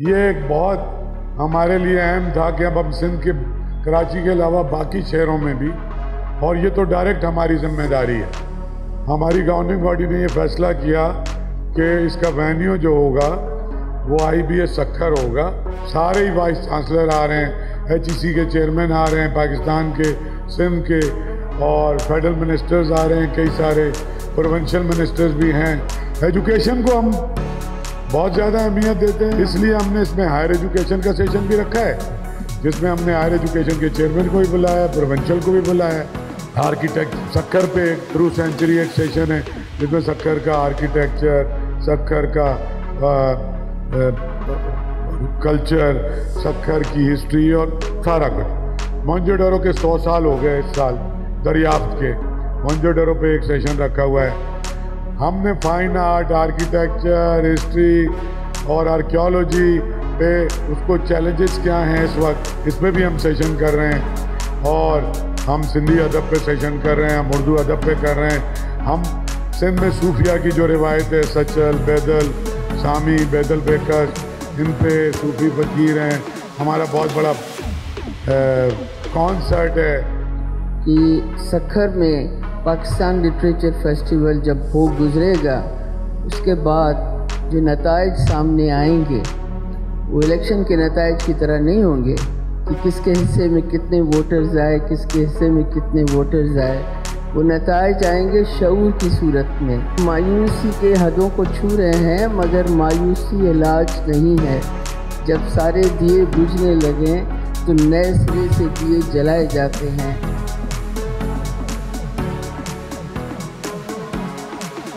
ये एक बहुत हमारे लिए अहम था कि अब हम सिंध के, कराची के अलावा बाकी शहरों में भी। और ये तो डायरेक्ट हमारी ज़िम्मेदारी है। हमारी गवर्निंग बॉडी ने ये फैसला किया कि इसका वेन्यू जो होगा, वो आई बी एस सखर होगा। सारे ही वाइस चांसलर आ रहे हैं एच ई के चेयरमैन आ रहे हैं, पाकिस्तान के, सिंध के, और फेडरल मिनिस्टर्स आ रहे हैं, कई सारे प्रोविंशियल मिनिस्टर्स भी हैं। एजुकेशन को हम बहुत ज़्यादा अहमियत देते हैं। इसलिए हमने इसमें हायर एजुकेशन का सेशन भी रखा है, जिसमें हमने हायर एजुकेशन के चेयरमैन को भी बुलाया प्रोवेंशल को भी बुलाया। आर्किटेक्ट सक्कर पे थ्रू सेंचुरी एक सेशन है, जिसमें सक्कर का आर्किटेक्चर सक्कर का कल्चर सक्कर की हिस्ट्री और सारा कुछ। मोन्जोडोरो के सौ साल हो गए इस साल, दरियाफ्त के। मोन्जोडोरो पे एक सेशन रखा हुआ है। हमने फाइन आर्ट आर्किटेक्चर हिस्ट्री और आर्कियोलॉजी पे उसको चैलेंजेस क्या हैं इस वक्त इस पर भी हम सेशन कर रहे हैं। और हम सिंधी अदब पे सेशन कर रहे हैं, हम उर्दू अदब पे कर रहे हैं। हम सिंध में सूफिया की जो रिवायत है, सचल, बैदल शामी बैदल बेकर, इन पे सूफी फकीर हैं। हमारा बहुत बड़ा कॉन्सर्ट है कि सखर में पाकिस्तान लिटरेचर फेस्टिवल जब हो गुजरेगा, उसके बाद जो नतज सामने आएँगे, वो इलेक्शन के नतज की तरह नहीं होंगे कि किसके हिस्से में कितने वोटर्स आए, किसके हिस्से में कितने वोटर्स आए। वो नतज आएँगे शूर की सूरत में। मायूसी के हदों को छू रहे हैं, मगर मायूसी इलाज नहीं है। जब सारे दिए बुझने लगें तो नए सिरे से दिए जलाए जाते हैं।